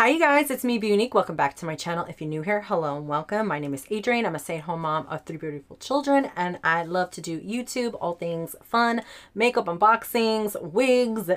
Hi you guys, it's me, Be Unique. Welcome back to my channel. If you're new here, hello and welcome. My name is Adrienne. I'm a stay-at-home mom of three beautiful children and I love to do YouTube, all things fun, makeup unboxings, wigs.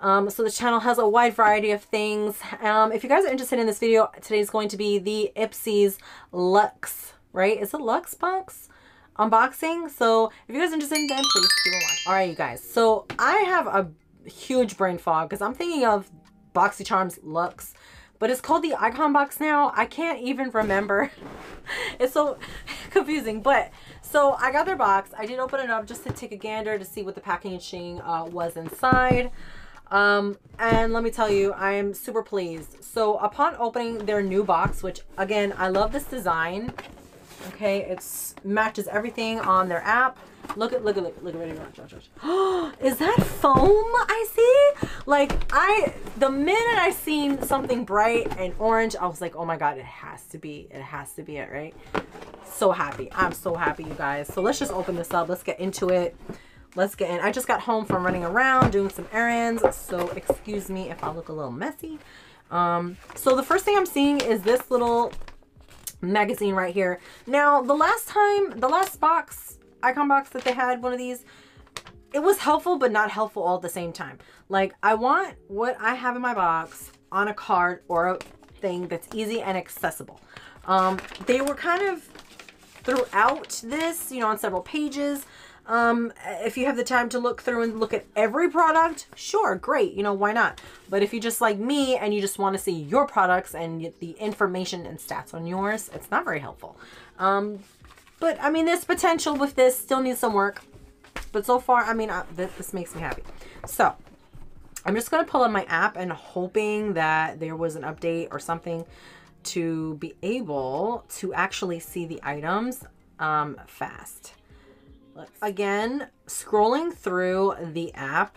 Um, so the channel has a wide variety of things. Um, if you guys are interested in this video, today is going to be the Ipsy's Luxe, right? Is it Luxe box? unboxing. So if you guys are interested in them, please give a watch. All right, you guys. So I have a huge brain fog because I'm thinking of BoxyCharms Luxe but it's called the icon box now. I can't even remember. it's so confusing, but so I got their box. I did open it up just to take a gander to see what the packaging uh, was inside. Um, and let me tell you, I am super pleased. So upon opening their new box, which again, I love this design. Okay, it matches everything on their app. Look at, look at, look, at look at, ready, watch, watch, watch. Is that foam I see? Like, I, the minute I seen something bright and orange, I was like, oh my God, it has to be, it has to be it, right? So happy. I'm so happy, you guys. So let's just open this up. Let's get into it. Let's get in. I just got home from running around, doing some errands. So excuse me if I look a little messy. Um, so the first thing I'm seeing is this little magazine right here. Now, the last time, the last box icon box that they had one of these it was helpful but not helpful all at the same time. Like i want what i have in my box on a card or a thing that's easy and accessible. Um they were kind of throughout this you know on several pages um if you have the time to look through and look at every product sure great you know why not but if you just like me and you just want to see your products and get the information and stats on yours it's not very helpful um but I mean, there's potential with this. Still needs some work. But so far, I mean, I, this, this makes me happy. So I'm just going to pull up my app and hoping that there was an update or something to be able to actually see the items um, fast. Let's, again, scrolling through the app,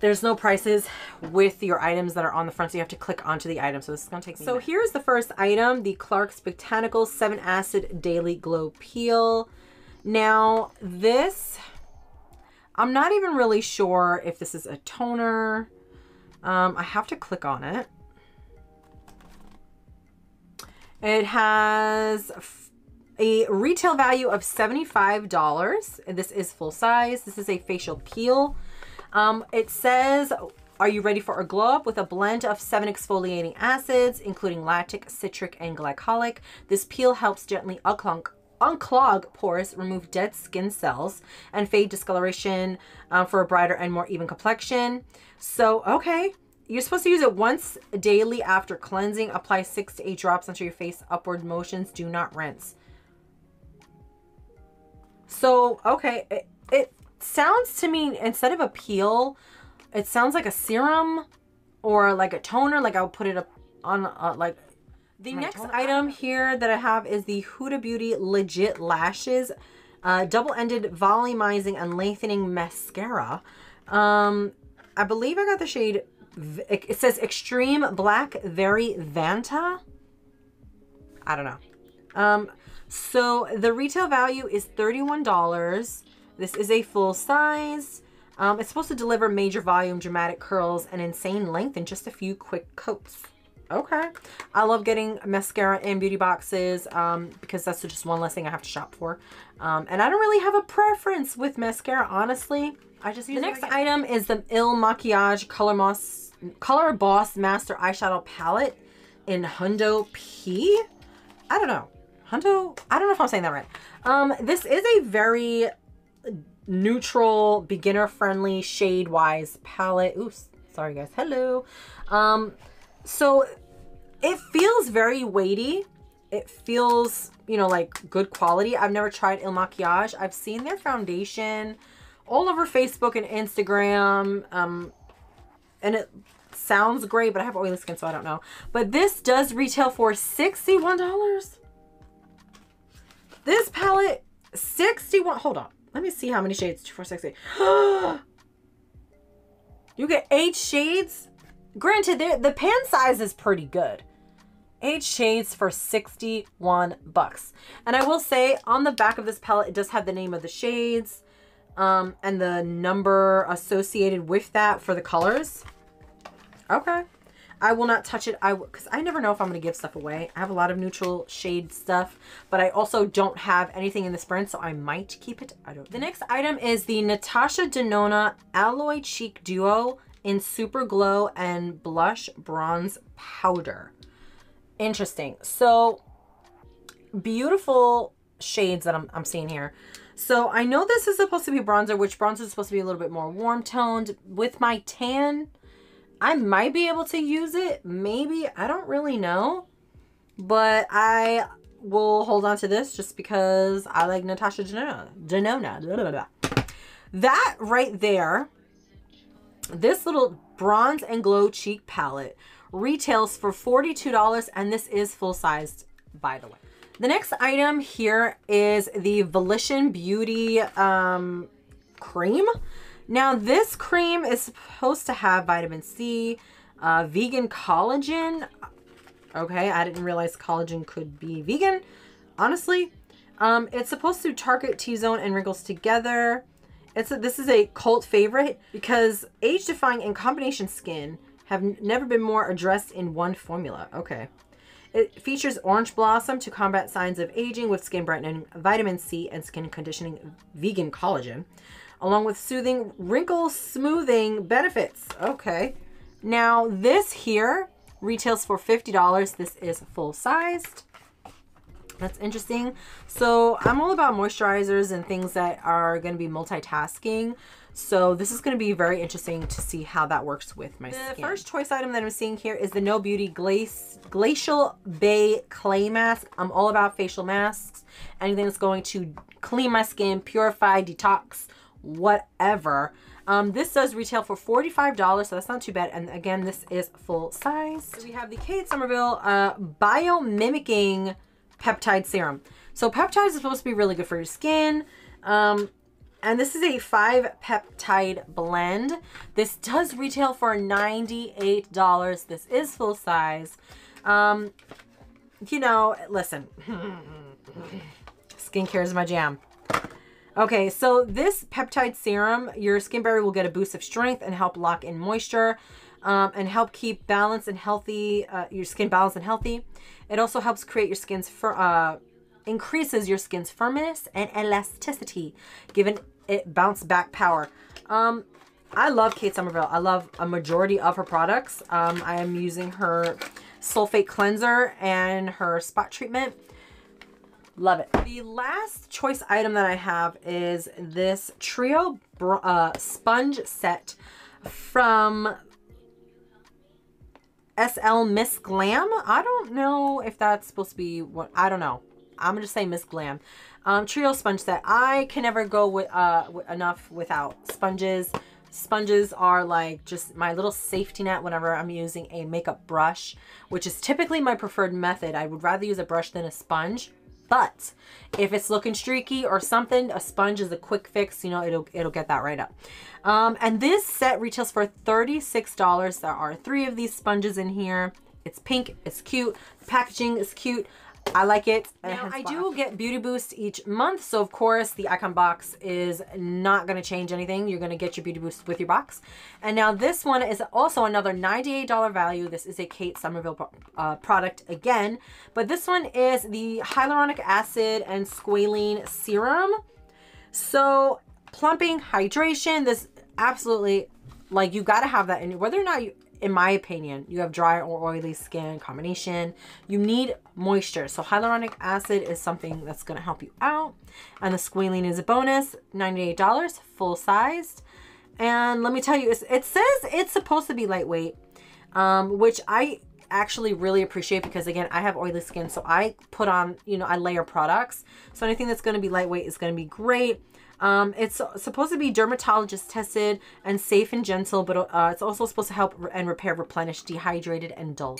there's no prices with your items that are on the front, so you have to click onto the item. So this is going to take So here's the first item, the Clarks Botanical 7 Acid Daily Glow Peel. Now, this, I'm not even really sure if this is a toner. Um, I have to click on it. It has a retail value of $75. This is full size. This is a facial peel. Um, it says, are you ready for a glow up with a blend of seven exfoliating acids, including lactic, citric, and glycolic? This peel helps gently unclog, unclog pores, remove dead skin cells, and fade discoloration um, for a brighter and more even complexion. So, okay. You're supposed to use it once daily after cleansing. Apply six to eight drops onto your face. Upward motions. Do not rinse. So, okay. It, it sounds to me, instead of a peel, it sounds like a serum or like a toner. Like I would put it up on uh, like the next item here that I have is the Huda Beauty Legit Lashes uh, double-ended volumizing and lengthening mascara. Um, I believe I got the shade, it says Extreme Black Very Vanta. I don't know. Um, so the retail value is $31. This is a full size. Um, it's supposed to deliver major volume, dramatic curls, and insane length in just a few quick coats. Okay. I love getting mascara and beauty boxes um, because that's just one less thing I have to shop for. Um, and I don't really have a preference with mascara, honestly. I just The next item is the Il Makiage Color, Moss, Color Boss Master Eyeshadow Palette in Hundo P. I don't know. Hundo? I don't know if I'm saying that right. Um, this is a very neutral, beginner-friendly, shade-wise palette. Oops, sorry guys. Hello. Um, so it feels very weighty. It feels, you know, like good quality. I've never tried Il Makiage. I've seen their foundation all over Facebook and Instagram. Um, and it sounds great, but I have oily skin, so I don't know. But this does retail for $61. This palette, 61 hold on. Let me see how many shades. Two, four, six, eight. you get eight shades. Granted, the pan size is pretty good. Eight shades for 61 bucks. And I will say on the back of this palette, it does have the name of the shades um, and the number associated with that for the colors. Okay. I will not touch it. I because I never know if I'm going to give stuff away. I have a lot of neutral shade stuff, but I also don't have anything in this brand, so I might keep it. I don't. The next item is the Natasha Denona Alloy Cheek Duo in Super Glow and Blush Bronze Powder. Interesting. So beautiful shades that I'm, I'm seeing here. So I know this is supposed to be bronzer, which bronzer is supposed to be a little bit more warm toned. With my tan, I might be able to use it. Maybe. I don't really know. But I will hold on to this just because I like Natasha Denona. Denona. Blah, blah, blah. That right there, this little bronze and glow cheek palette retails for $42 and this is full sized by the way. The next item here is the Volition Beauty um, cream. Now this cream is supposed to have vitamin C, uh, vegan collagen. Okay, I didn't realize collagen could be vegan, honestly. Um, it's supposed to target T-zone and wrinkles together. It's a, this is a cult favorite because age-defying and combination skin have never been more addressed in one formula. Okay. It features orange blossom to combat signs of aging with skin brightening, vitamin C, and skin conditioning vegan collagen, along with soothing wrinkle smoothing benefits. Okay. Now, this here retails for $50. This is full sized. That's interesting. So I'm all about moisturizers and things that are going to be multitasking. So this is going to be very interesting to see how that works with my the skin. The first choice item that I'm seeing here is the No Beauty Glace, Glacial Bay Clay Mask. I'm all about facial masks. Anything that's going to clean my skin, purify, detox, whatever. Um, this does retail for $45, so that's not too bad. And again, this is full size. So we have the Kate Somerville uh, Biomimicking Peptide Serum. So peptides is supposed to be really good for your skin. Um, and this is a five peptide blend. This does retail for $98. This is full size. Um, you know, listen, skincare is my jam. Okay, so this peptide serum, your skin barrier will get a boost of strength and help lock in moisture um, and help keep balance and healthy, uh, your skin balanced and healthy. It also helps create your skin's, fir uh, increases your skin's firmness and elasticity, giving it bounce back power. Um, I love Kate Somerville. I love a majority of her products. Um, I am using her sulfate cleanser and her spot treatment. Love it. The last choice item that I have is this Trio uh, sponge set from SL Miss Glam. I don't know if that's supposed to be what, I don't know. I'm to say Miss Glam. Um, trio sponge set. I can never go with, uh, enough without sponges. Sponges are like just my little safety net whenever I'm using a makeup brush, which is typically my preferred method. I would rather use a brush than a sponge. But if it's looking streaky or something, a sponge is a quick fix. You know, it'll, it'll get that right up. Um, and this set retails for $36. There are three of these sponges in here. It's pink. It's cute. The packaging is cute. I like it. Now, I do get Beauty Boost each month. So, of course, the Icon box is not going to change anything. You're going to get your Beauty Boost with your box. And now this one is also another $98 value. This is a Kate Somerville uh, product again. But this one is the Hyaluronic Acid and Squalene Serum. So, plumping, hydration, this absolutely, like, you got to have that in Whether or not you, in my opinion, you have dry or oily skin combination, you need moisture. So hyaluronic acid is something that's going to help you out. And the squalene is a bonus, $98, full sized. And let me tell you, it says it's supposed to be lightweight, um, which I actually really appreciate because again, I have oily skin. So I put on, you know, I layer products. So anything that's going to be lightweight is going to be great. Um, it's supposed to be dermatologist tested and safe and gentle, but uh, it's also supposed to help and repair, replenish dehydrated and dull.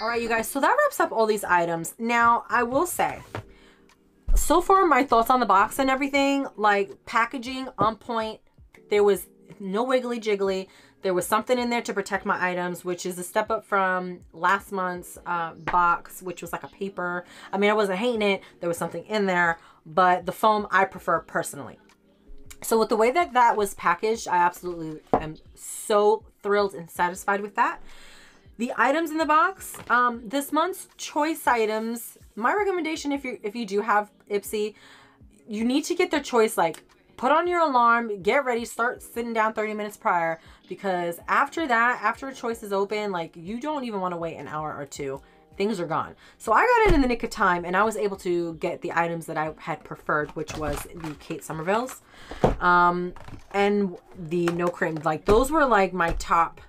All right, you guys, so that wraps up all these items. Now, I will say, so far my thoughts on the box and everything, like packaging on point, there was no wiggly jiggly. There was something in there to protect my items, which is a step up from last month's uh, box, which was like a paper. I mean, I wasn't hating it. There was something in there, but the foam I prefer personally. So with the way that that was packaged, I absolutely am so thrilled and satisfied with that. The items in the box, um, this month's choice items, my recommendation if you if you do have Ipsy, you need to get their choice like put on your alarm, get ready, start sitting down 30 minutes prior because after that, after a choice is open, like you don't even want to wait an hour or two. Things are gone. So I got it in the nick of time and I was able to get the items that I had preferred, which was the Kate Somerville's um, and the no cream. Like those were like my top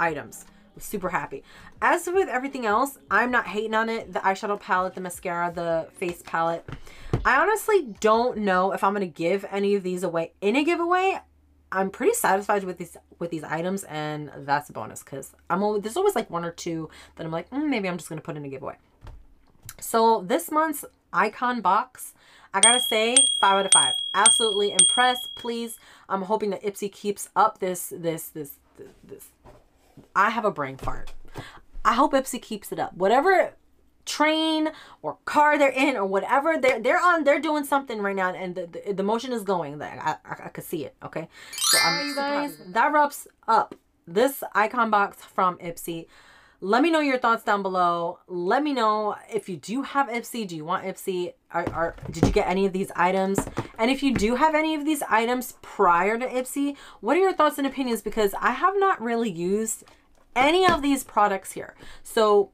items super happy. As with everything else, I'm not hating on it. The eyeshadow palette, the mascara, the face palette. I honestly don't know if I'm going to give any of these away in a giveaway. I'm pretty satisfied with these with these items and that's a bonus because I'm always, there's always like one or two that I'm like, mm, maybe I'm just to put in a giveaway. So this month's icon box, I gotta say, five out of five. Absolutely impressed. Please, I'm hoping that Ipsy keeps up this this this this, this I have a brain fart. I hope Ipsy keeps it up. Whatever train or car they're in or whatever they're they're on they're doing something right now and the, the, the motion is going I, I, I could see it okay? So I'm you guys. That wraps up this icon box from Ipsy let me know your thoughts down below let me know if you do have Ipsy do you want Ipsy are, are did you get any of these items and if you do have any of these items prior to Ipsy what are your thoughts and opinions because I have not really used any of these products here. So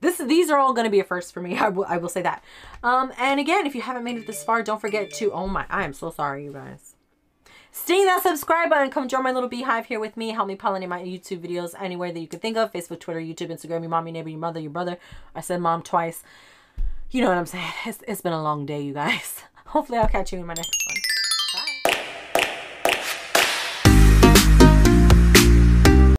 this these are all going to be a first for me. I will, I will say that. Um, and again, if you haven't made it this far, don't forget to, oh my, I am so sorry, you guys. Sting that subscribe button. Come join my little beehive here with me. Help me pollinate my YouTube videos anywhere that you can think of. Facebook, Twitter, YouTube, Instagram, your mom, your neighbor, your mother, your brother. I said mom twice. You know what I'm saying. It's, it's been a long day, you guys. Hopefully I'll catch you in my next one.